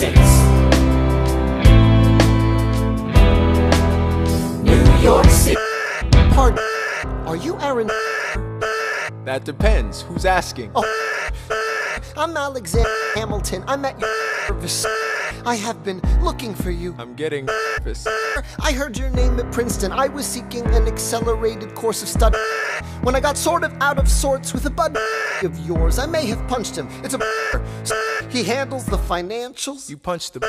New York City. Pardon. Are you Aaron? That depends. Who's asking? Oh. I'm Alexander Hamilton. I'm at your service. I have been looking for you. I'm getting nervous. I heard your name at Princeton. I was seeking an accelerated course of study. When I got sort of out of sorts with a buddy of yours, I may have punched him. It's a he handles the financials. You punched the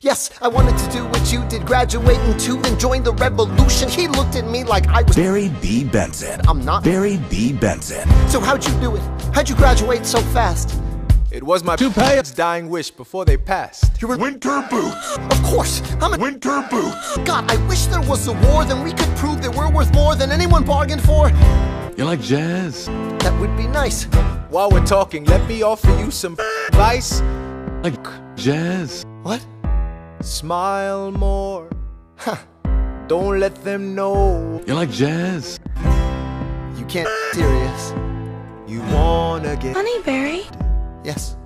Yes, I wanted to do what you did, graduate into and join the revolution. He looked at me like I was Barry B. Benson. I'm not. Barry B. Benson. So how'd you do it? How'd you graduate so fast? It was my parents' dying wish before they passed. You were Winter boots. Of course, I'm a Winter boots. God, I wish there was a war, then we could prove that we're worth more than anyone bargained for. You like jazz? That would be nice. While we're talking, let me offer you some advice. Like jazz? What? Smile more. Don't let them know You like jazz? You can't serious. you wanna get Honeyberry. Yes.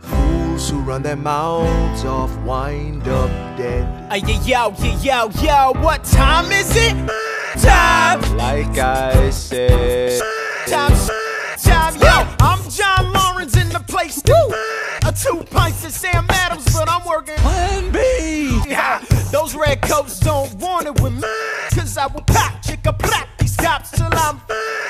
fools who run their mouths off wind up dead. Hey, yo, yo, yo, yo, what time is it? Time, Like I two pints of Sam Adams, but I'm working. Plan B! Yeah, those red coats don't want it with me. Cause I will pop, chicka, plop these cops till I'm.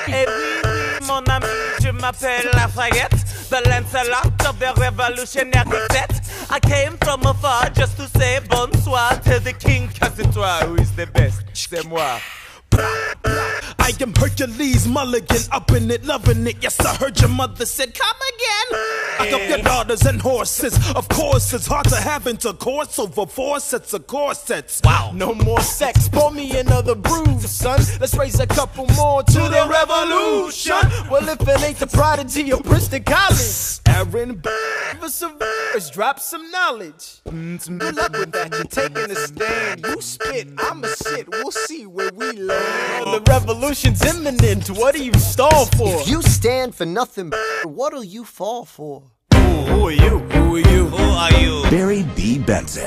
Eh oui, oui, mon ami, je m'appelle Lafayette, the Lancelot of the revolutionary set. I came from afar just to say bonsoir to the king, cause it's toi who is the best, c'est moi. I am Hercules Mulligan, up in it, loving it. Yes, I heard your mother said, Come again. Lock up your daughters and horses. Of course, it's hard to have intercourse over four sets of corsets. Wow. No more sex. Pour me another brew, son. Let's raise a couple more to the revolution. Well, if it ain't the prodigy of Princeton College, Aaron, give us a verse, drop some knowledge. Mm, Good luck with that. You're taking a stand. You spit, I'ma sit. We'll see where we land. The revolution's imminent. What do you stall for? If you stand for nothing, what'll you fall for? Who are you? Who are you? Who are you? Barry B. Benson.